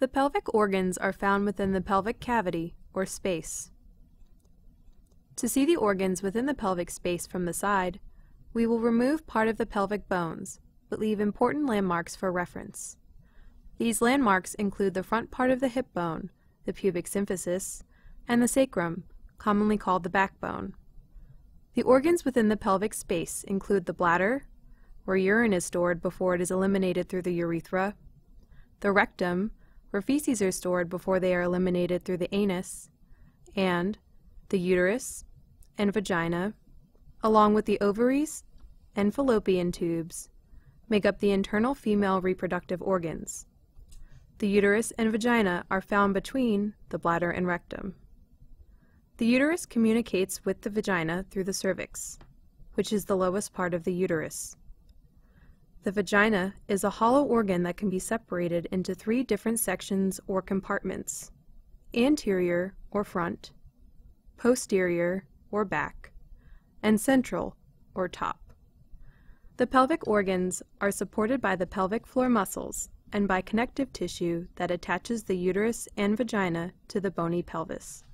The pelvic organs are found within the pelvic cavity, or space. To see the organs within the pelvic space from the side, we will remove part of the pelvic bones, but leave important landmarks for reference. These landmarks include the front part of the hip bone, the pubic symphysis, and the sacrum, commonly called the backbone. The organs within the pelvic space include the bladder, where urine is stored before it is eliminated through the urethra, the rectum, where feces are stored before they are eliminated through the anus, and the uterus and vagina, along with the ovaries and fallopian tubes, make up the internal female reproductive organs. The uterus and vagina are found between the bladder and rectum. The uterus communicates with the vagina through the cervix, which is the lowest part of the uterus. The vagina is a hollow organ that can be separated into three different sections or compartments, anterior or front, posterior or back, and central or top. The pelvic organs are supported by the pelvic floor muscles and by connective tissue that attaches the uterus and vagina to the bony pelvis.